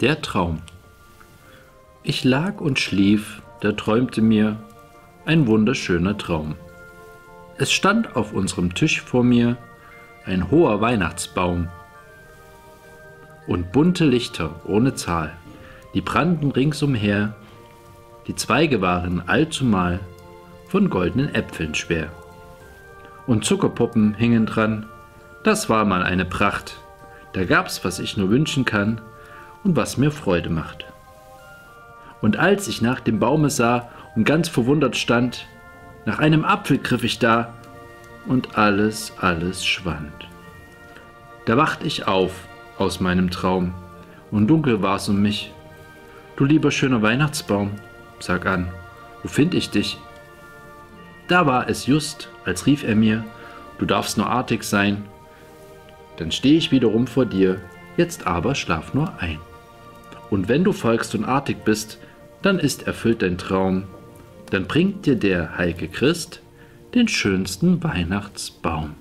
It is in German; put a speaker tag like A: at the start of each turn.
A: Der Traum. Ich lag und schlief, da träumte mir ein wunderschöner Traum. Es stand auf unserem Tisch vor mir ein hoher Weihnachtsbaum und bunte Lichter ohne Zahl, die brannten ringsumher, die Zweige waren allzumal von goldenen Äpfeln schwer. Und Zuckerpuppen hingen dran, das war mal eine Pracht, da gab's, was ich nur wünschen kann und was mir Freude macht. Und als ich nach dem Baume sah und ganz verwundert stand, nach einem Apfel griff ich da und alles, alles schwand. Da wacht ich auf aus meinem Traum und dunkel war's um mich. Du lieber schöner Weihnachtsbaum, sag an, wo find ich dich? Da war es just, als rief er mir, du darfst nur artig sein. Dann steh ich wiederum vor dir, jetzt aber schlaf nur ein. Und wenn du folgst und artig bist, dann ist erfüllt dein Traum, dann bringt dir der heilge Christ den schönsten Weihnachtsbaum.